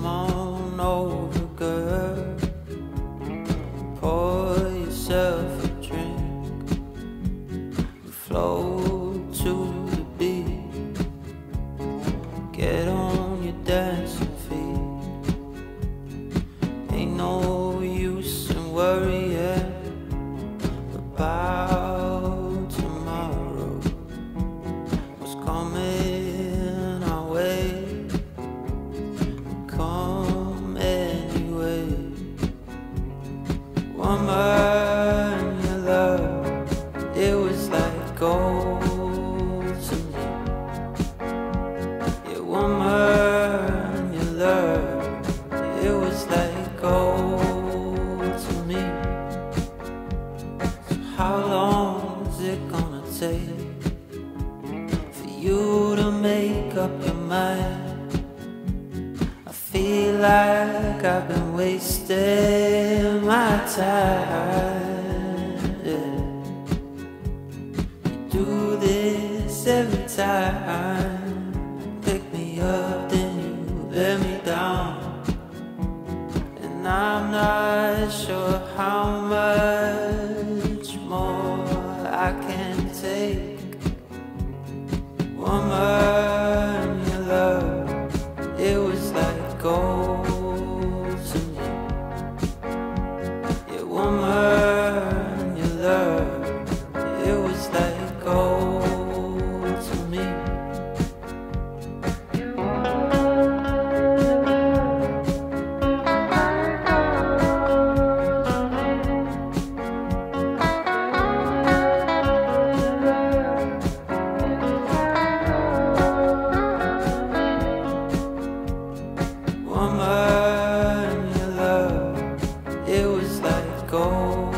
Come on over, girl. Pour yourself a drink. Float Woman, love, it was like gold to me. Woman, love, it was like gold to me. How long is it gonna take for you to make up your mind? I feel like like I've been wasting my time. Do this every time. Pick me up, then you let me down. And I'm not sure. go.